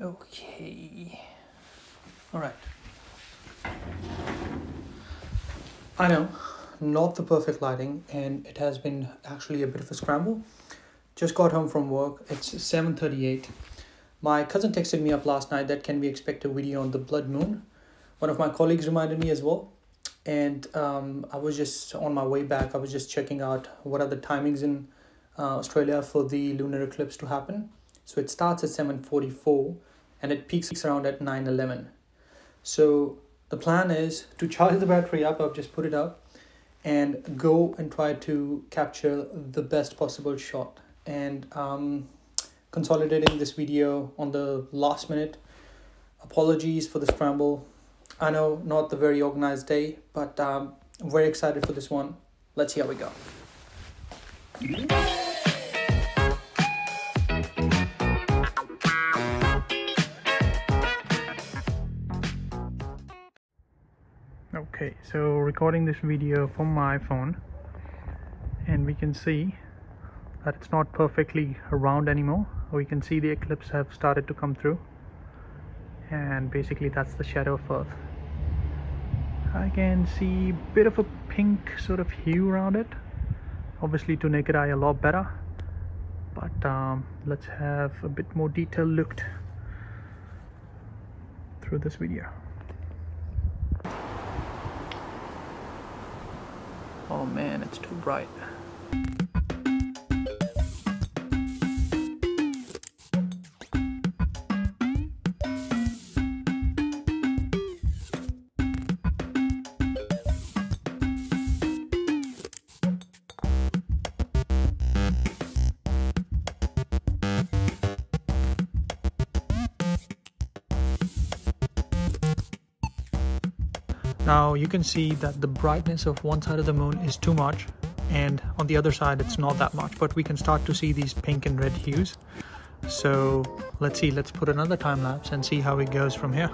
Okay. All right. I know, not the perfect lighting, and it has been actually a bit of a scramble. Just got home from work. It's 7:38. My cousin texted me up last night that can we expect a video on the blood moon. One of my colleagues reminded me as well, and um, I was just on my way back. I was just checking out what are the timings in uh, Australia for the lunar eclipse to happen. So it starts at 7:44 and it peaks around at 9:11. So the plan is to charge the battery up. I've just put it up and go and try to capture the best possible shot and um, consolidating this video on the last minute. Apologies for the scramble. I know not the very organized day, but um, I'm very excited for this one. Let's see how we go. Okay, so recording this video from my phone and we can see that it's not perfectly round anymore. We can see the eclipse have started to come through and basically that's the shadow of Earth. I can see a bit of a pink sort of hue around it. Obviously to naked eye a lot better but um, let's have a bit more detail looked through this video. Oh, man, it's too bright. Now you can see that the brightness of one side of the moon is too much and on the other side it's not that much but we can start to see these pink and red hues. So let's see, let's put another time lapse and see how it goes from here.